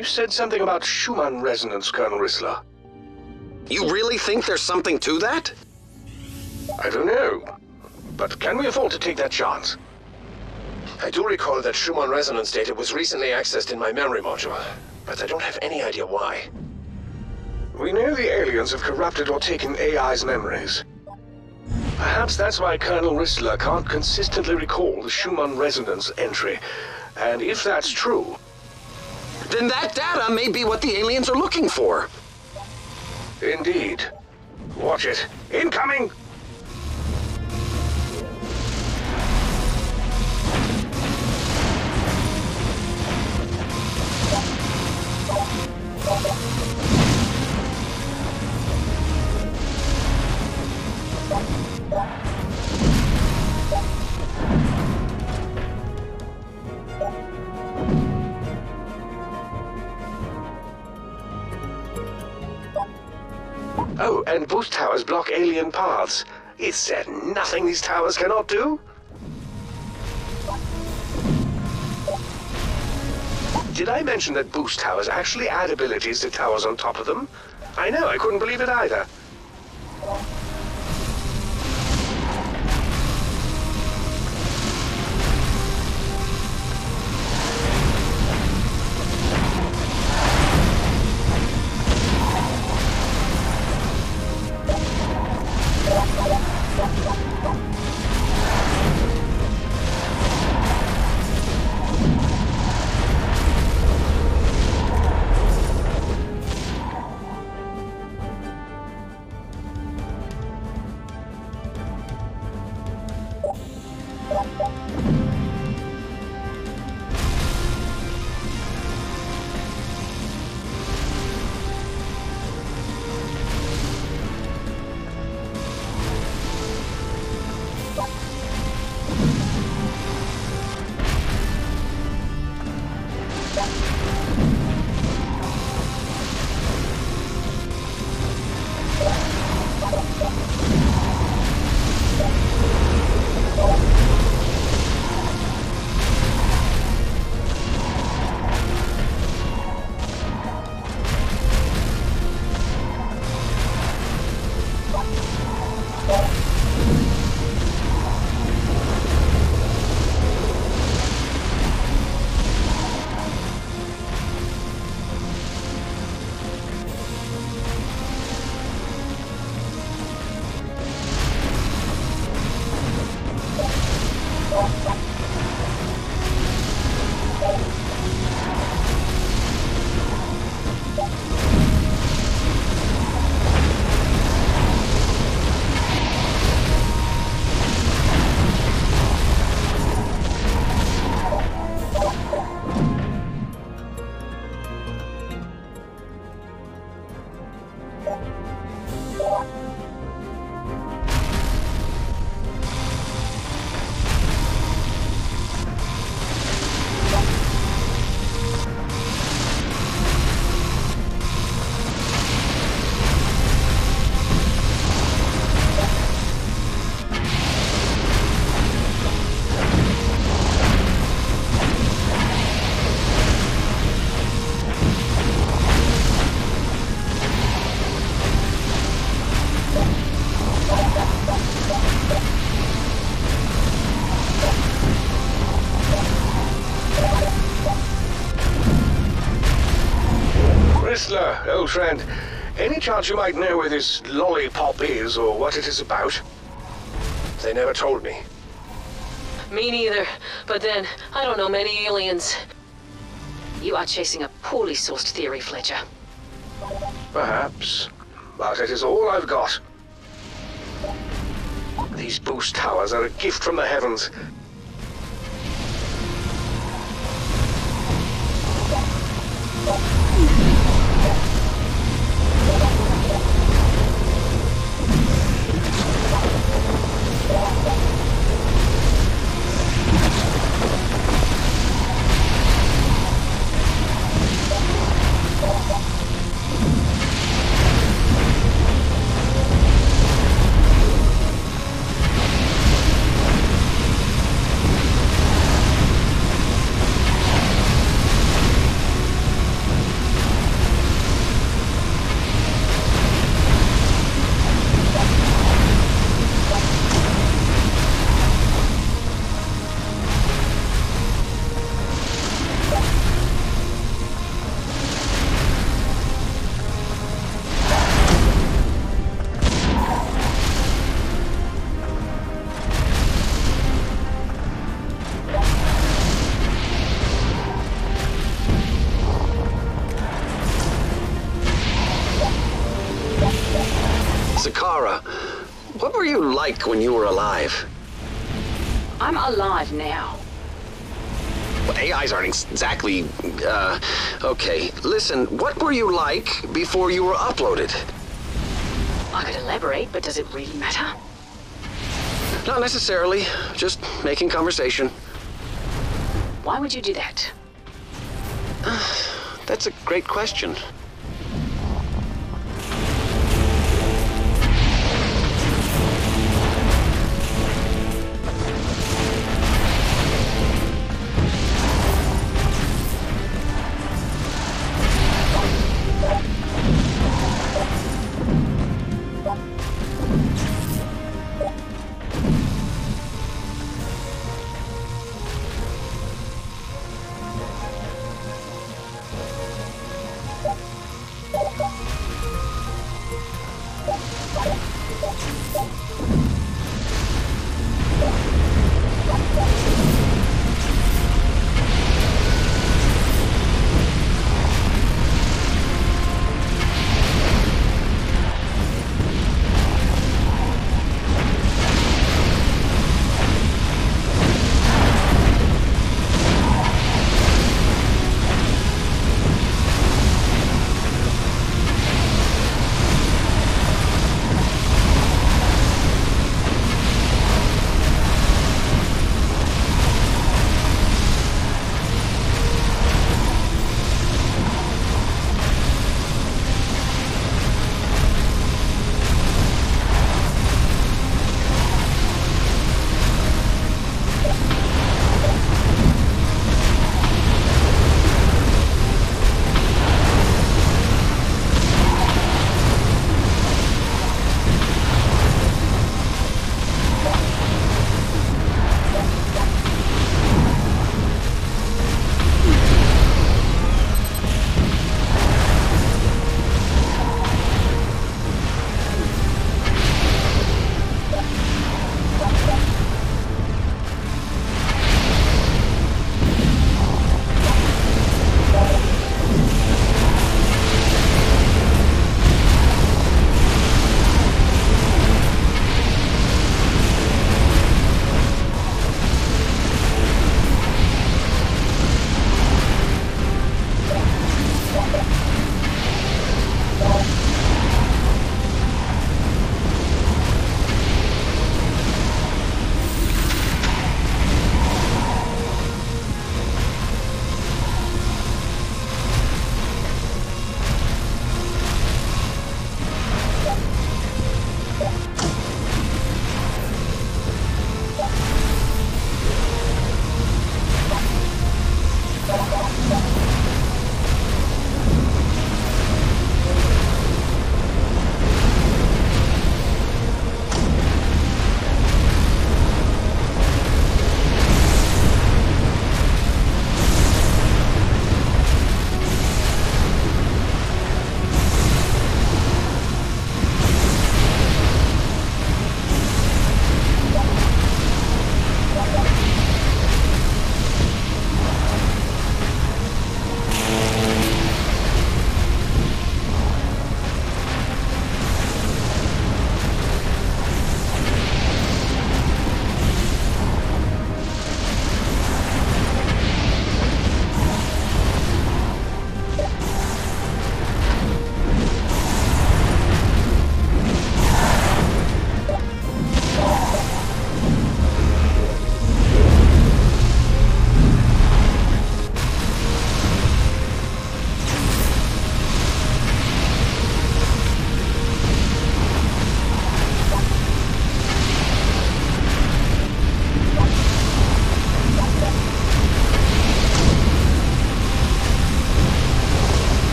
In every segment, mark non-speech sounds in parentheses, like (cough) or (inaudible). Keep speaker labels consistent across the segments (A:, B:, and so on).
A: You said something about Schumann resonance, Colonel Rissler.
B: You really think there's something to that?
A: I don't know. But can we afford to take that chance?
C: I do recall that Schumann resonance data was recently accessed in my memory module, but I don't have any idea why.
A: We know the aliens have corrupted or taken AI's memories. Perhaps that's why Colonel Rissler can't consistently recall the Schumann resonance entry. And if that's true...
B: Then that data may be what the aliens are looking for.
A: Indeed. Watch it. Incoming! And boost towers block alien paths. Is there nothing these towers cannot do? Did I mention that boost towers actually add abilities to towers on top of them? I know, I couldn't believe it either. Chance you might know where this lollipop is or what it is about?
C: They never told me.
D: Me neither. But then, I don't know many aliens. You are chasing a poorly sourced theory, Fletcher.
A: Perhaps. But it is all I've got. These boost towers are a gift from the heavens.
B: Okay. Listen, what were you like before you were uploaded?
D: I could elaborate, but does it really matter?
B: Not necessarily, just making conversation.
D: Why would you do that? (sighs)
B: That's a great question.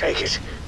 A: take it.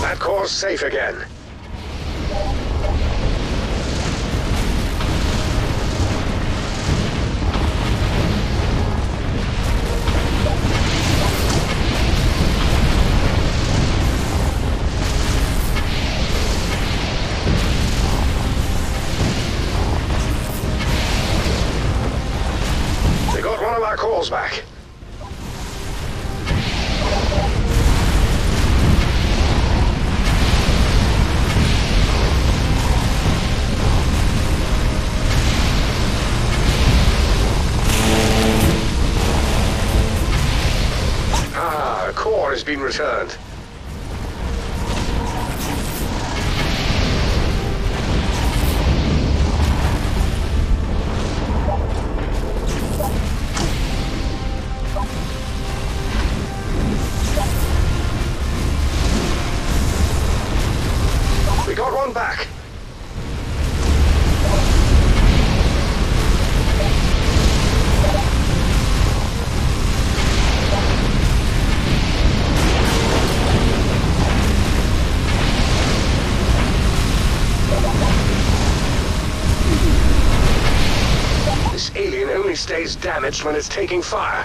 A: That core's safe again. returned. stays damaged when it's taking fire.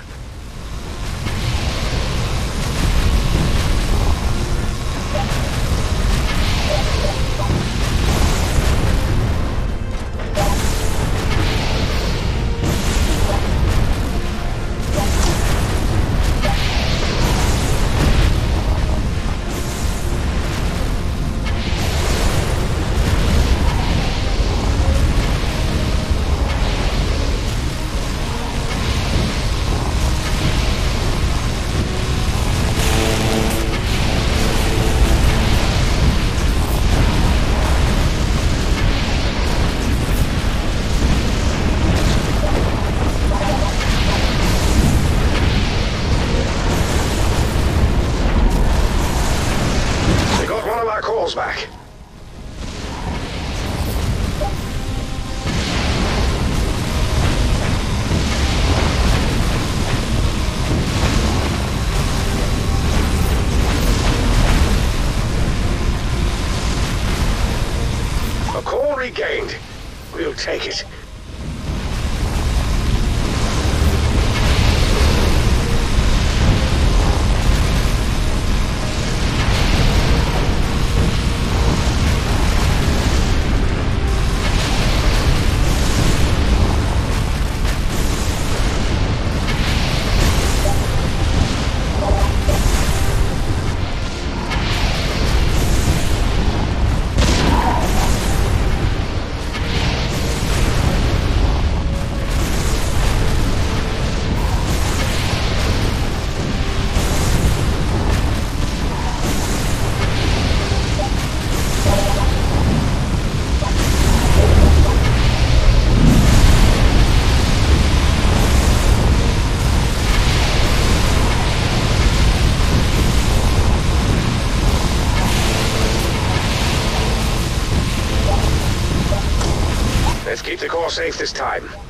A: black back. A regained. We'll take it. Safe this time.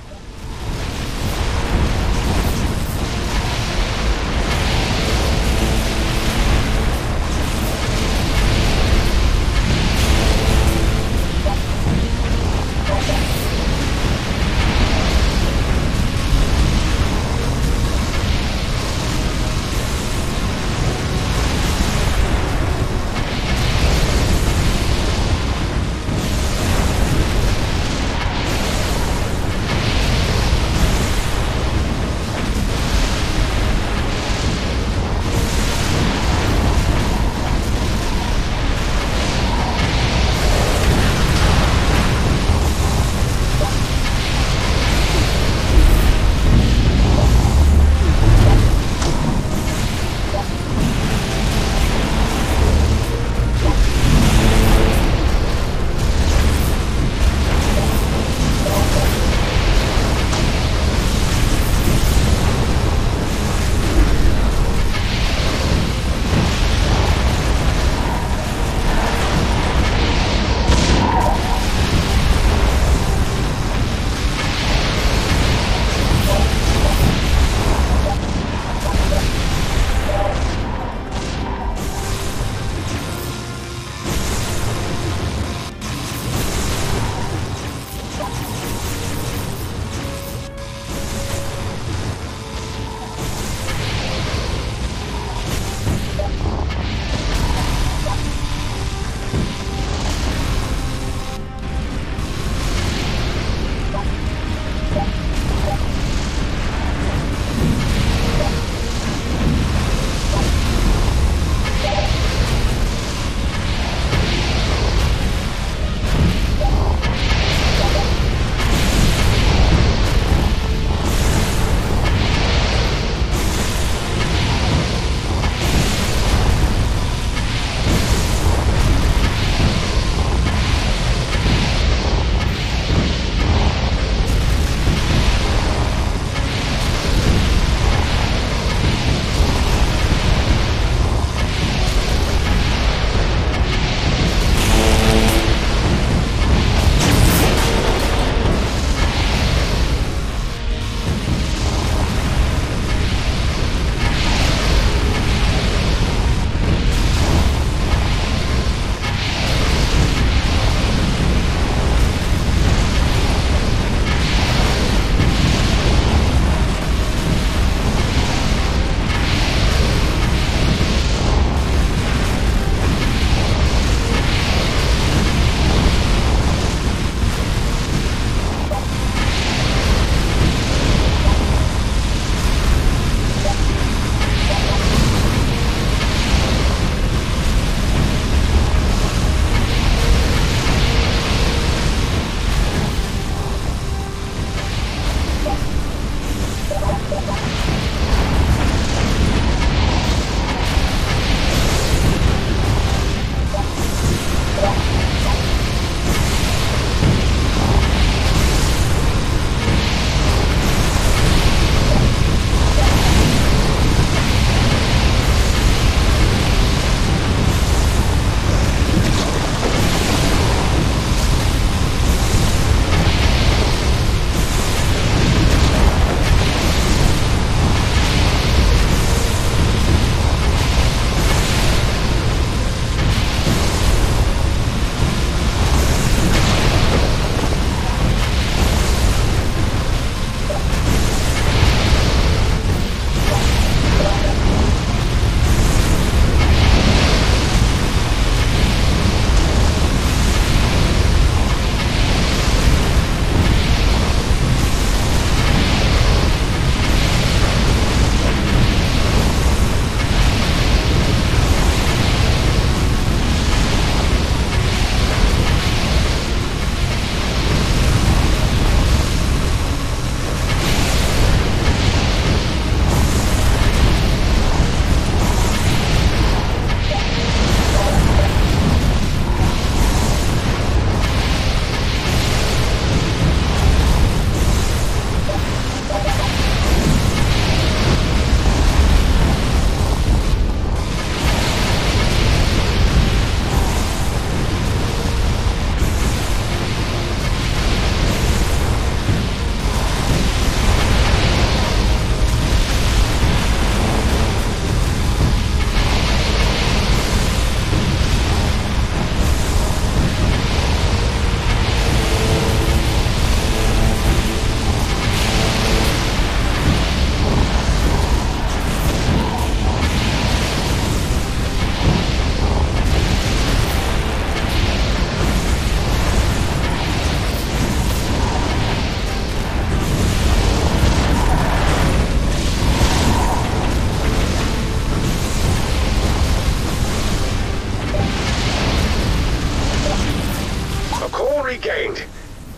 A: Regained.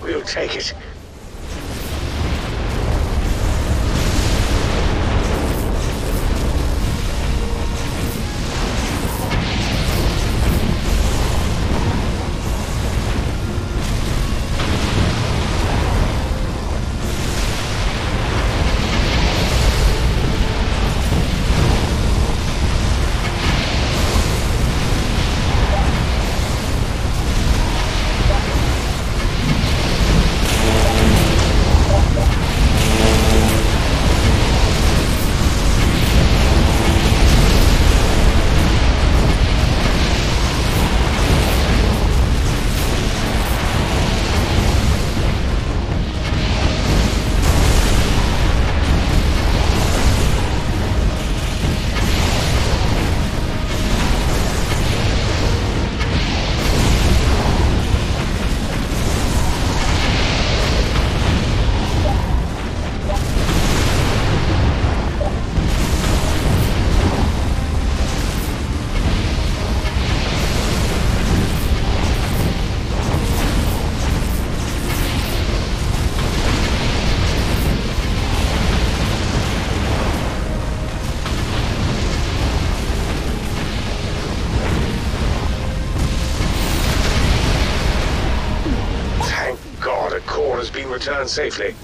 A: We'll take it. Safely.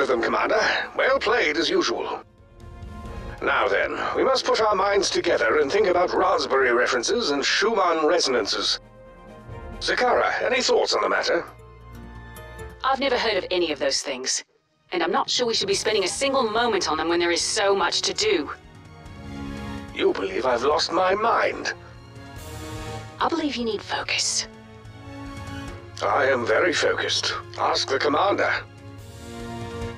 A: Of them, Commander. Well played, as usual. Now then, we must put our minds together and think about Raspberry references and Schumann resonances. Zakara, any thoughts on the matter?
D: I've never heard of any of those things. And I'm not sure we should be spending a single moment on them when there is so much to do.
A: You believe I've lost my mind.
D: I believe you need focus.
A: I am very focused. Ask the Commander.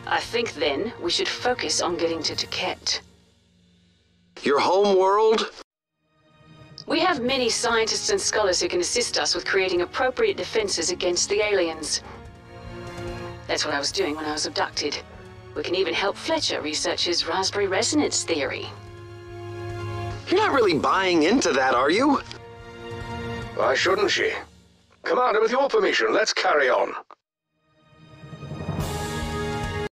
D: I think then we should focus on getting to Taket.
B: Your home world?
D: We have many scientists and scholars who can assist us with creating appropriate defenses against the aliens. That's what I was doing when I was abducted. We can even help Fletcher research his raspberry resonance theory.
B: You're not really buying into that, are you?
A: Why shouldn't she? Commander, with your permission, let's carry on.